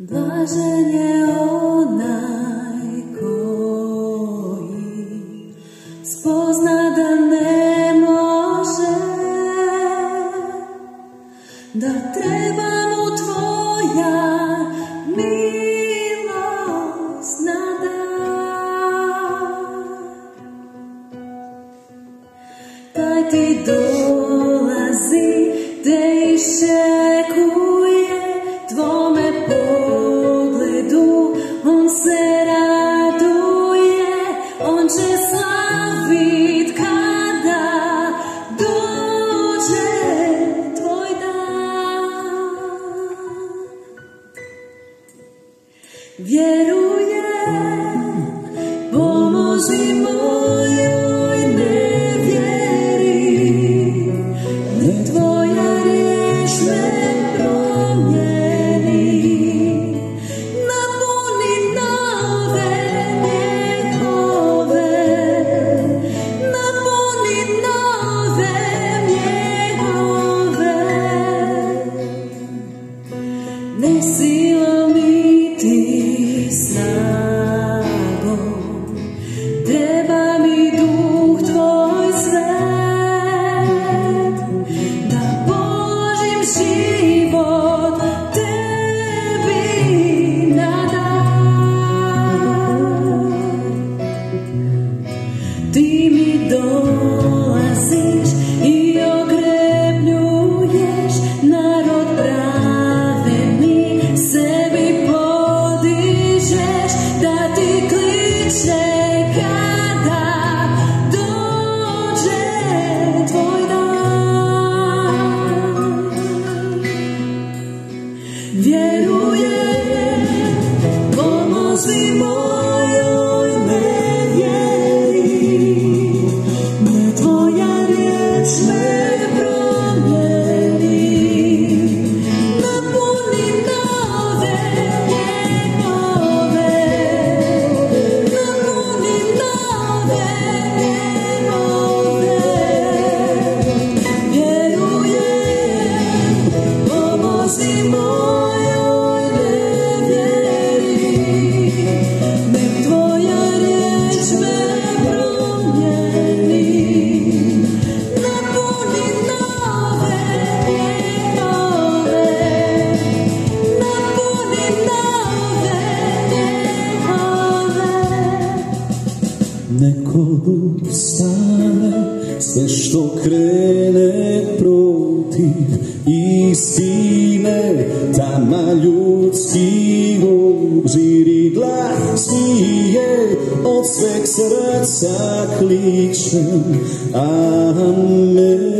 Blažen spozna ne može, da treba tvoja milost ti dolazi, te Vieron sun. Vjerujem, pomozi mojoj nevjeri, tvoja riječ me promjeri. Napunim nove njegove, napunim nove njegove. Neko stane sve što krene protiv istine Tama ljudski obzir i glasnije od sveg srca kličem Amen.